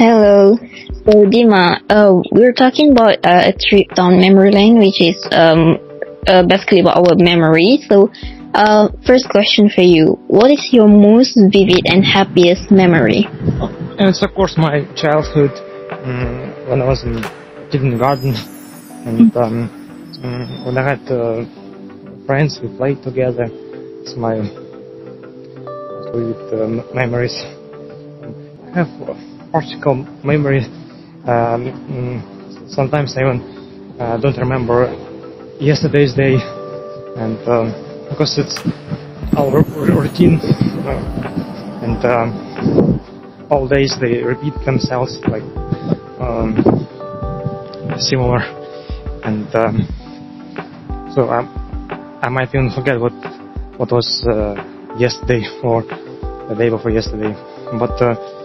Hello. So Dima, uh, we are talking about uh, a trip down memory lane, which is um, uh, basically about our memories. So, uh, first question for you: What is your most vivid and happiest memory? And it's of course my childhood um, when I was in kindergarten, and um, um, when I had uh, friends, we played together. It's my vivid uh, memories. I have particular memory. Um, mm, sometimes I even uh, don't remember yesterday's day, and um, because it's our routine, uh, and um, all days they repeat themselves like um, similar, and um, so I, I might even forget what what was uh, yesterday or the day before yesterday, but.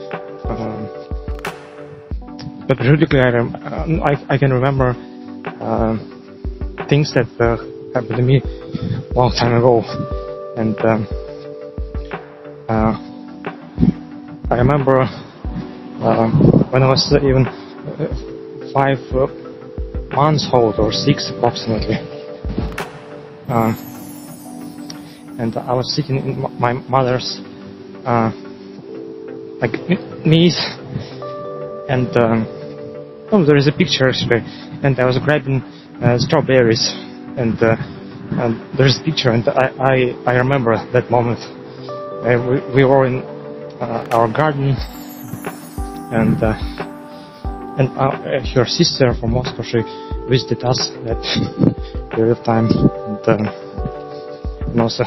Uh, but periodically I, um, I, I can remember uh, things that uh, happened to me a long time ago, and um, uh, I remember uh, when I was even uh, five uh, months old or six approximately, uh, and I was sitting in my mother's uh, like knees. And um, oh, there is a picture actually, and I was grabbing uh, strawberries, and, uh, and there's a picture, and I, I, I remember that moment. Uh, we, we were in uh, our garden, and uh, and uh, her sister from Moscow she visited us that period of time, and, um, and also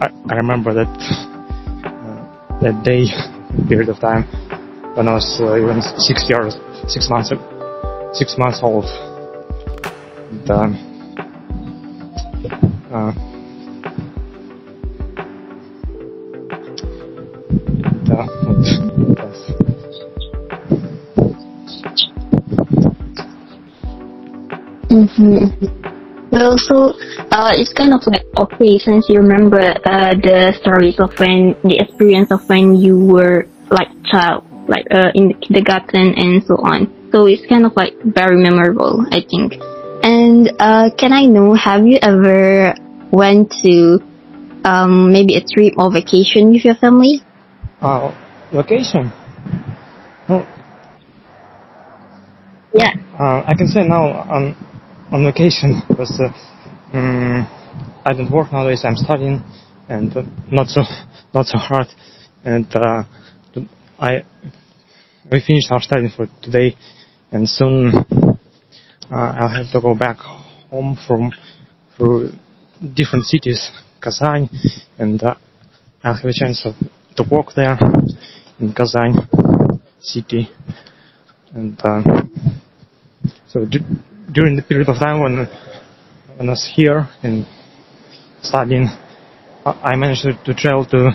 I, I remember that uh, that day period of time when I was uh, even six years, six months, six months old. And, um, uh, uh, and Mm-hmm. Well, so uh, it's kind of like okay, since you remember uh, the stories of when the experience of when you were like child, like uh, in the kindergarten and so on. So it's kind of like very memorable, I think. And uh, can I know, have you ever went to um, maybe a trip or vacation with your family? uh, vacation. No, Yeah. uh, I can say now on on vacation because uh, mm, I don't work nowadays. I'm studying and uh, not so not so hard. And uh, I we finished our studying for today, and soon uh, I'll have to go back home from through different cities, Kazan, and uh, I'll have a chance of, to walk there in Kazan city, and. Uh, so d- during the period of time when, when I was here and studying, I managed to, travel to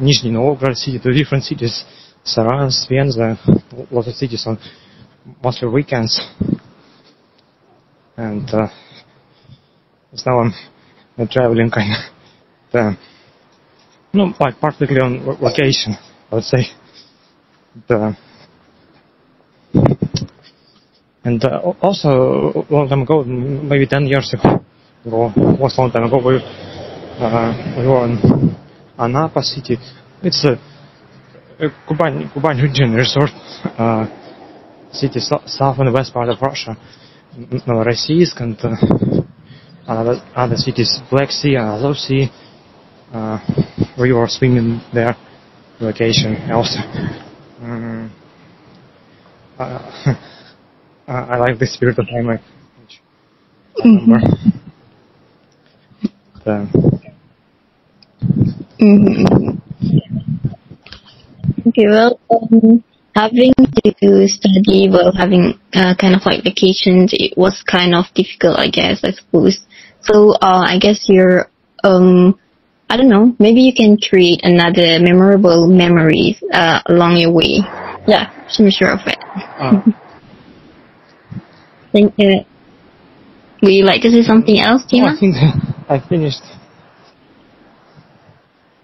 Nizhny Novgorod city, to different cities, Saransk, Penza, a lot of cities on mostly weekends. And uh, now I'm traveling kind of, uh, no, like particularly on vacation, I would say. The, and uh, also, a long time ago, maybe 10 years ago, ago was a long time ago, we, uh, we were in Anapa city. It's a, a Kuban, Kuban region resort uh, city, south and west part of Russia. Novorossiysk and uh, other, other cities, Black Sea and Azov Sea. Uh, were swimming there, vacation also. Mm, uh, I like the spirit of time. I remember. The, Mm-hmm. Okay, well, um, having to study while having uh, kind of like vacations, it was kind of difficult, I guess, I suppose. So, uh, I guess you're, um, I don't know, maybe you can create another memorable memories uh, along your way. Yeah, I'm sure of it. uh, Thank you. Would you like to say something else, oh, Tina? I think I finished.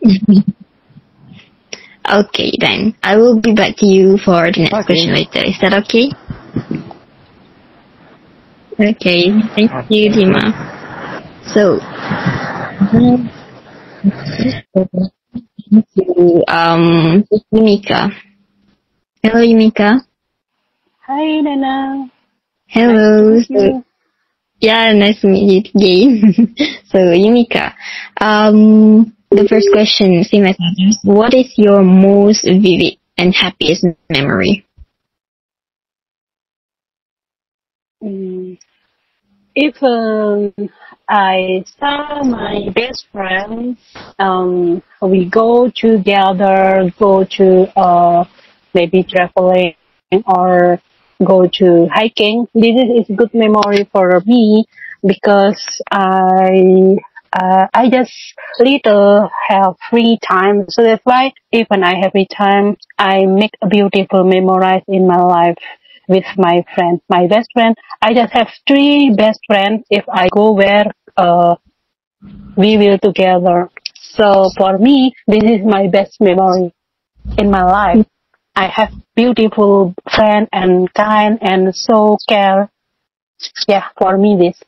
Okay, then I will be back to you for the next Okay. question later. Is that okay? Okay, thank you, Dima. So, to um Yumika. Hello, Yumika. Hi, Nana. Hello. Thank So, you. yeah, nice to meet you again. so, Yumika, um, the first question, same as others. What is your most vivid and happiest memory? Mm, If um, I saw my best friend, um, we go together, go to uh, maybe traveling or go to hiking. This is is good memory for me because I uh, I just little have free time. So that's why even I have free time, I make a beautiful memories in my life with my friend, my best friend. I just have three best friends. If I go where, uh, we will together. So for me, this is my best memory in my life. I have beautiful friend and kind and so care. Yeah, for me this.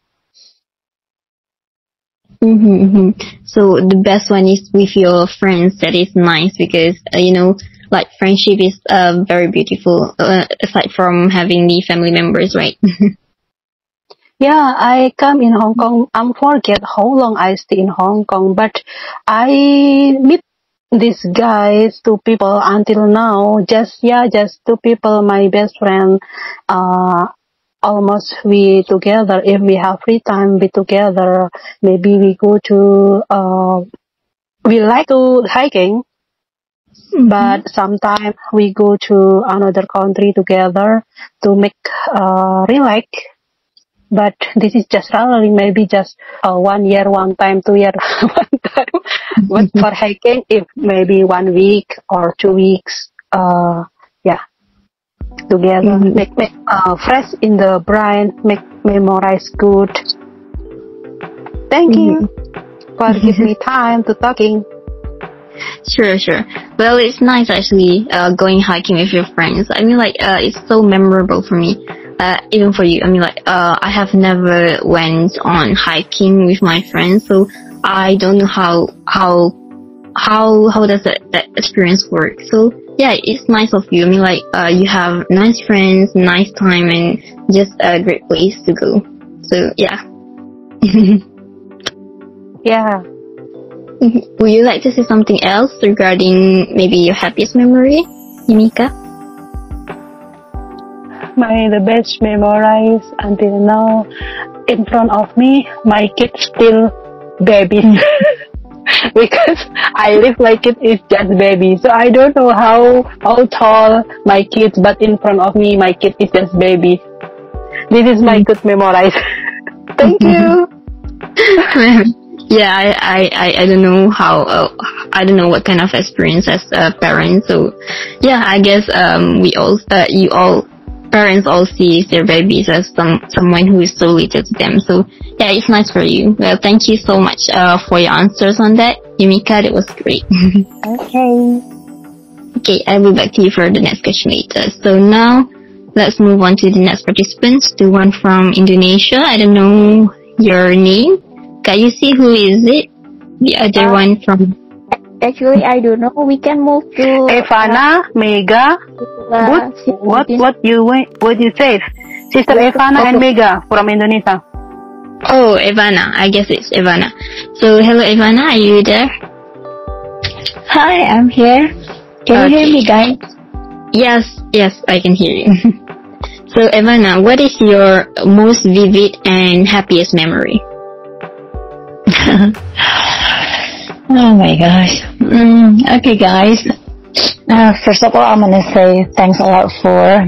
Mm-hmm, So the best one is with your friends. That is nice because uh, you know, like friendship is uh, very beautiful. Uh, aside from having the family members, right? Yeah, I come in Hong Kong. I'm forget how long I stay in Hong Kong, but I meet these guys, two people until now. Just yeah, just two people. My best friend. Uh, almost we together. If we have free time, we together. Maybe we go to. Uh, we like to hiking, but sometimes we go to another country together to make uh, relax but this is just traveling maybe just uh, one year one time two year one time but for hiking if maybe one week or two weeks uh together Mhm. make make uh, fresh in the brain make memorize good thank you for giving me time to talking Sure, sure. Well, it's nice actually uh, going hiking with your friends. I mean, like uh, it's so memorable for me. Uh, even for you. I mean, like uh, I have never went on hiking with my friends, so I don't know how how how how does that, that experience work. So yeah, it's nice of you. I mean, like uh, you have nice friends, nice time, and just a great place to go. So yeah. yeah Would you like to say something else regarding maybe your happiest memory, Yumika? my the best memories until now in front of me my kids still babies because I live like it is just baby so I don't know how how tall my kids but in front of me my kid is just baby this is my good memorize. thank you yeah, I, I, I, I don't know how, uh, I don't know what kind of experience as a parent. So, yeah, I guess um, we all, uh, you all, parents all see their babies as some someone who is so related to them. So, yeah, it's nice for you. Well, thank you so much uh, for your answers on that, Yumika. It was great. okay Okay, I'll be back to you for the next question later. So now, let's move on to the next participants, the one from Indonesia. I don't know your name. Can you see who is it? The other Uh, one from... Actually, I don't know. We can move to Evana Mega uh, what what what you what you say sister Evana and Mega from Indonesia Oh, Evana. I guess it's Evana. So, hello Evana. are you there? Hi, I'm here. Can you hear me, guys? Yes, yes, I can hear you. so, Evana, what is your most vivid and happiest memory? Oh my gosh. Mm, okay, guys. Uh, first of all, I'm gonna say thanks a lot for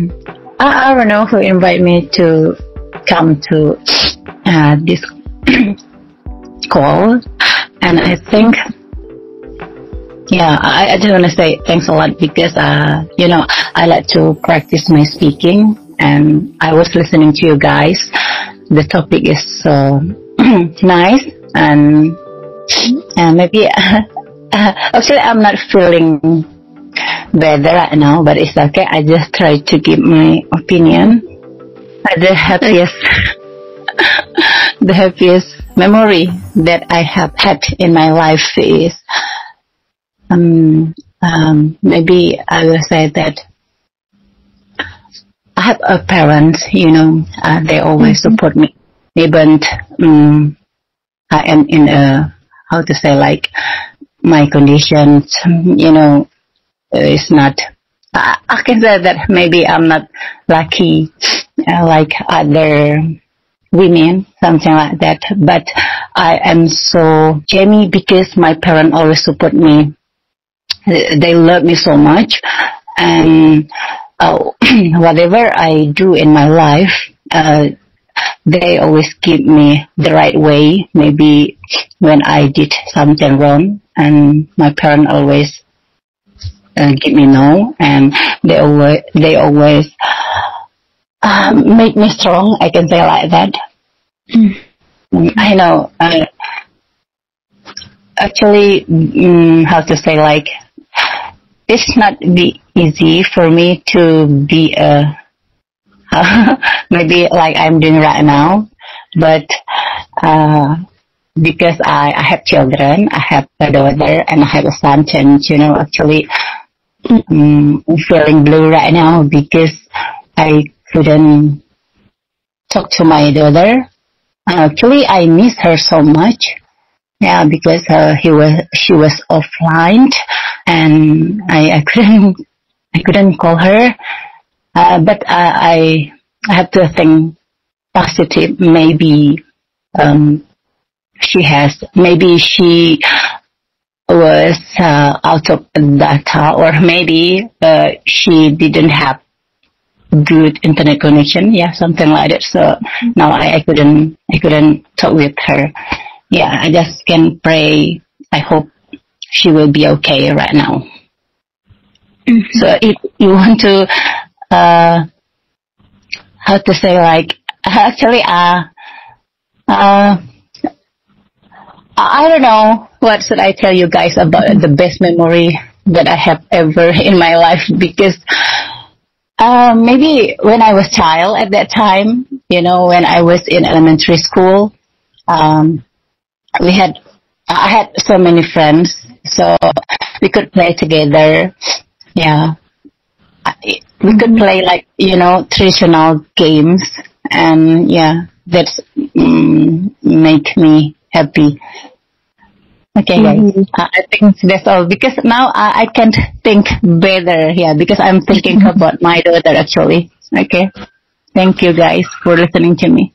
I, I don't know who invited me to come to uh, this call, and I think yeah, I, I just want to say thanks a lot because uh, you know I like to practice my speaking, and I was listening to you guys. The topic is so nice and and maybe uh, actually I'm not feeling better right now, but it's okay. I just try to give my opinion. The happiest, the happiest memory that I have had in my life is, um, um, maybe I will say that I have a parent, you know, uh, they always Mhm. support me. Even um, I am in a, how to say, like, my conditions, you know, is not, I, I can say that maybe I'm not lucky uh, like other women, something like that. But I am so Jamie because my parents always support me. They they love me so much, and uh, whatever I do in my life, uh, they always give me the right way. Maybe when I did something wrong, and my parents always uh, give me no, and they always they always um, make me strong. I can say like that. Mm, I know. Uh, actually, mm, how to say like it's not be easy for me to be a maybe like I'm doing right now, but uh, because I, I have children, I have a daughter and I have a son, and you know, actually, um, feeling blue right now because I couldn't talk to my daughter. Actually, I miss her so much. Yeah, because uh, he was she was offline, and I, I couldn't I couldn't call her. Uh, but I, I have to think positive. Maybe um, she has maybe she was uh, out of data, or maybe uh, she didn't have good internet connection. Yeah, something like that. So now I, I couldn't I couldn't talk with her. Yeah, I just can pray. I hope she will be okay right now. So if you want to, uh, how to say like, actually, uh, uh, I don't know what should I tell you guys about the best memory that I have ever in my life because uh, maybe when I was child at that time, you know, when I was in elementary school, um, we had I had so many friends, so we could play together. Yeah, we could play like you know traditional games, and yeah, that's mm, make me happy. Okay, guys. Mhm. Uh, I think that's all because now I, I can think better. Yeah, because I'm thinking about my daughter actually. Okay. Thank you guys for listening to me.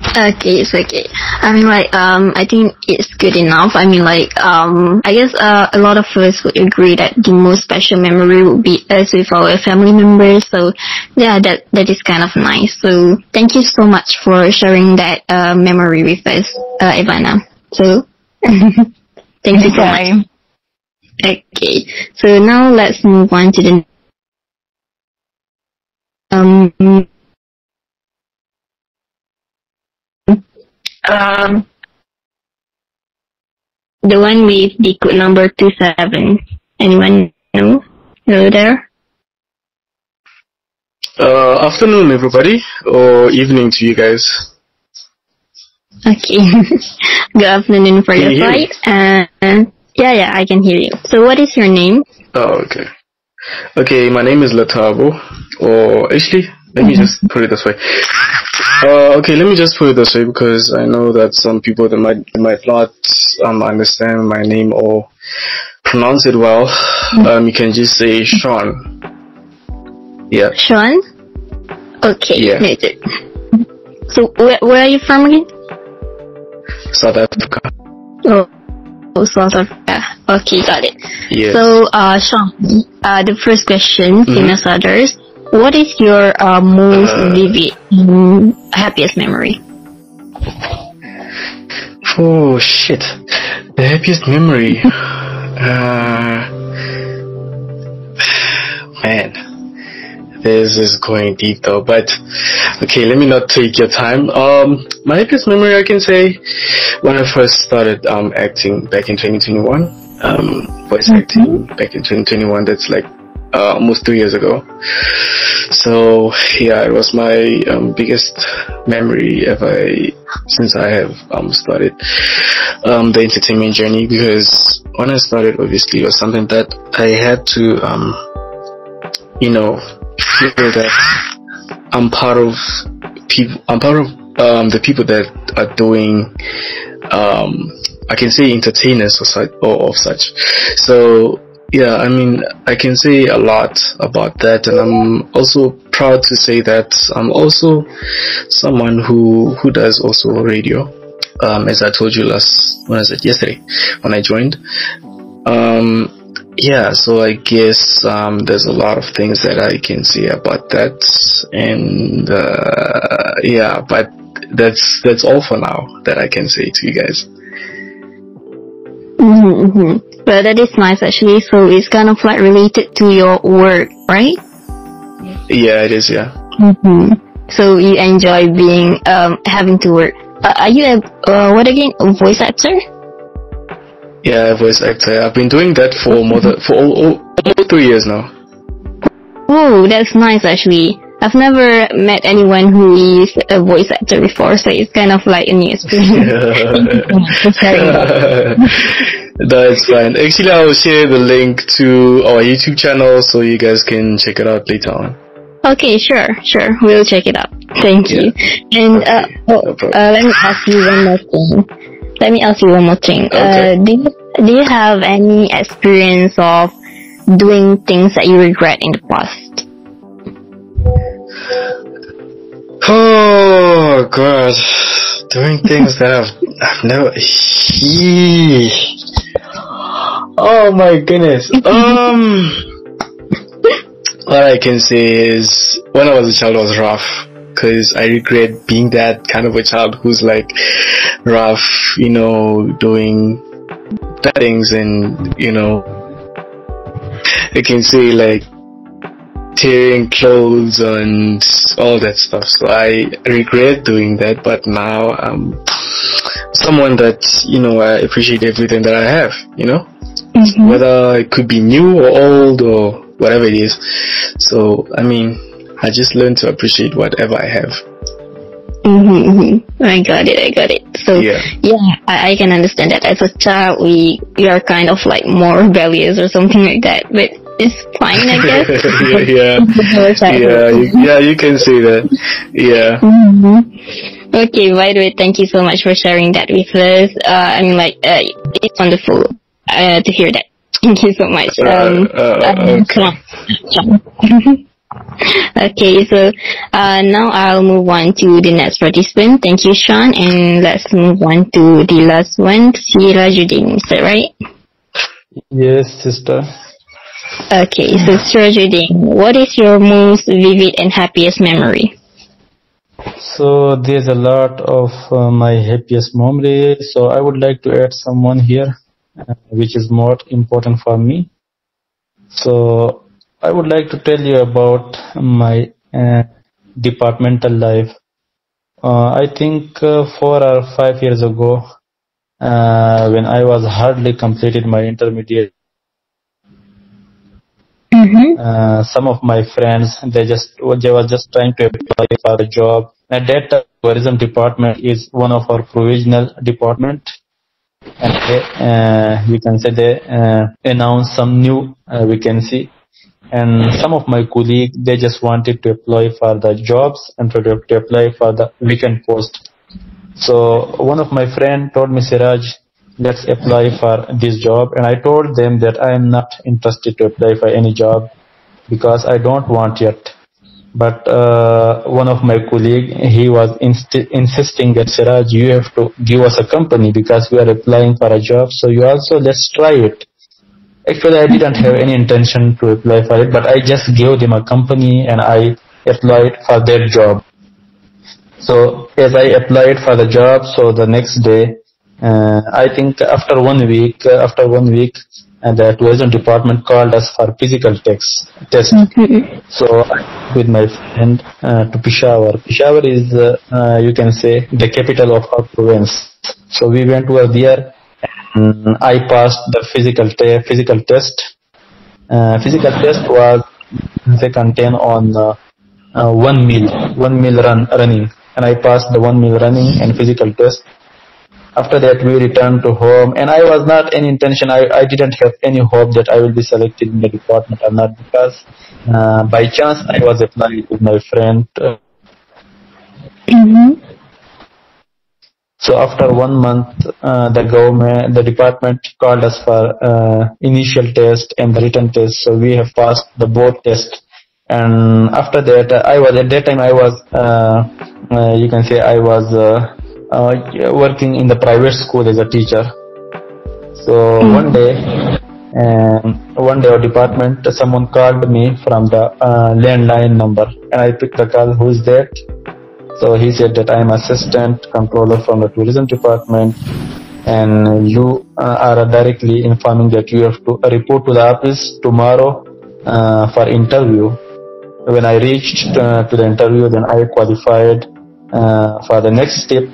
Okay, it's okay. I mean, like, um, I think it's good enough. I mean, like, um, I guess uh, a lot of us would agree that the most special memory would be us with our family members. So, yeah, that that is kind of nice. So, thank you so much for sharing that uh, memory with us, uh, Ivana. So, thank you so much. Okay, so now let's move on to the um um the one with the code number two seven. Anyone know? Hello there. Uh, afternoon, everybody, or evening to you guys. Okay. Good afternoon for Can your flight. And yeah, yeah, I can hear you. So, what is your name? Oh, okay. Okay, my name is Latabo, or actually, let me just put it this way. Uh, okay, let me just put it this way because I know that some people that might might not um understand my name or pronounce it well. Um, you can just say Sean. Yeah. Sean. Okay. Yeah. noted. So, where where are you from again? South Africa. Oh, oh, South Africa. Okay, got it. Yes. So, uh, Sean, uh, the first question, Mhm. same as others. What is your uh, most Uh. vivid, happiest memory? Oh shit. The happiest memory. uh, man. This is going deep though, but okay, let me not take your time. Um, my happiest memory I can say when I first started um acting back in 2021. Um, voice acting back in 2021. That's like uh, almost two years ago. So yeah, it was my um, biggest memory ever since I have um, started um, the entertainment journey because when I started, obviously, it was something that I had to, um, you know, feel that I'm part of people. I'm part of um, the people that are doing um, I can say entertainers or or of such. So yeah, I mean, I can say a lot about that, and I'm also proud to say that I'm also someone who who does also radio. Um, as I told you last when I said yesterday when I joined. Um, yeah, so I guess um, there's a lot of things that I can say about that, and uh, yeah, but that's that's all for now that I can say to you guys. Mm-hmm, mm-hmm. But that is nice actually. So it's kind of like related to your work, right? Yeah, it is. Yeah. Mm-hmm. So you enjoy being um having to work. Uh, are you a uh, what again? A voice actor? Yeah, voice actor. I've been doing that for more than for all, all, almost three years now. Oh, that's nice actually. I've never met anyone who is a voice actor before, so it's kind of like a new experience. That's fine. Actually, I will share the link to our YouTube channel so you guys can check it out later on. Okay, sure, sure. We'll check it out. Thank Yeah. you. And uh, Okay, oh, no uh, let me ask you one more thing. Let me ask you one more thing. Okay. Uh, do you, do you have any experience of doing things that you regret in the past? Oh god, doing things that I've I've never. Eesh. Oh my goodness. Um, what I can say is when I was a child, it was rough. Cause I regret being that kind of a child who's like rough, you know, doing things and you know, I can say like tearing clothes and all that stuff. So I regret doing that, but now I'm someone that, you know, I appreciate everything that I have, you know? Whether it could be new or old or whatever it is. So, I mean, I just learned to appreciate whatever I have. Mm-hmm, mm-hmm. I got it. I got it. So Yeah. yeah, I, I can understand that. As a child, we we are kind of like more rebellious or something like that. But it's fine, I guess. yeah, yeah, yeah, you, yeah, you can see that. Yeah. hmm Okay, by the way, thank you so much for sharing that with us. Uh, I mean, like, uh, it's wonderful uh, to hear that. Thank you so much. Um, Uh, uh, um, okay. Sean. okay, so uh, now I'll move on to the next participant. Thank you, Sean, and let's move on to the last one, Sirajuddin. Is that right? Yes, sister. Okay, so Sirajuddin, what is your most vivid and happiest memory? So there's a lot of uh, my happiest memory. So I would like to add someone here, uh, which is more important for me. So I would like to tell you about my uh, departmental life. Uh, I think uh, four or five years ago, uh, when I was hardly completed my intermediate Mm-hmm. uh, some of my friends they just they were just trying to apply for a job. At that tourism department is one of our provisional department. And they, uh, you can say they uh, announced some new uh, vacancy. And some of my colleagues they just wanted to apply for the jobs and to, to apply for the vacant post. So one of my friend told me Siraj let's apply for this job and I told them that I am not interested to apply for any job because I don't want yet. But uh, one of my colleague, he was inst- insisting that Siraj, you have to give us a company because we are applying for a job. So you also let's try it. Actually, I didn't have any intention to apply for it, but I just gave them a company and I applied for their job. So as I applied for the job, so the next day, I think after one week, uh, after one week, and the tourism department called us for physical tests, test. So with my friend uh, to Peshawar. Peshawar is, uh, uh, you can say, the capital of our province. So we went over there, and I passed the physical te- physical test, uh, physical test was they contain on uh, uh, one mil, one mil run running, and I passed the one mil running and physical test. After that, we returned to home, and I was not any intention. I, I didn't have any hope that I will be selected in the department or not because uh, by chance I was applying with my friend. Uh, Mm-hmm. So after one month, uh, the government, the department called us for uh, initial test and the written test. So we have passed the both test. And after that, I was at that time I was, uh, uh, you can say I was uh, working in the private school as a teacher. So one day, um, one day our department, someone called me from the uh, landline number, and I picked the call. Who's that? So he said that I am assistant controller from the tourism department and you uh, are directly informing that you have to report to the office tomorrow uh, for interview. When I reached uh, to the interview, then I qualified uh, for the next step.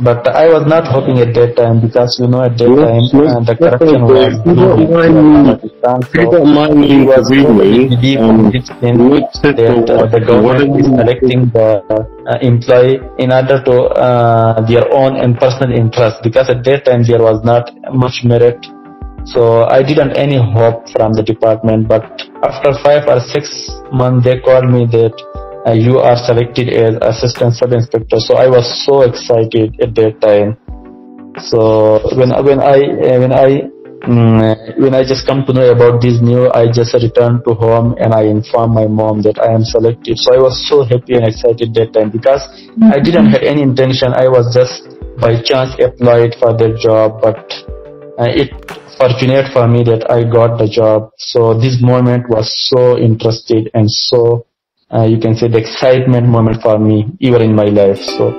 But I was not hoping at that time because you know at that time uh, the corruption was You don't mind me- you don't mind me He was interviewing, deep um, in that uh, the government is selecting the uh, employee in order to uh, their own and personal interest. Because at that time there was not much merit. So I didn't any hope from the department, but after five or six months they called me that uh, you are selected as assistant sub inspector. So I was so excited at that time. So when when I uh, when I mm, when I just come to know about this new, I just returned to home and I informed my mom that I am selected. So I was so happy and excited that time because I didn't have any intention. I was just by chance applied for the job, but uh, it fortunate for me that I got the job. So this moment was so interested and so Uh, you can say the excitement moment for me even in my life. So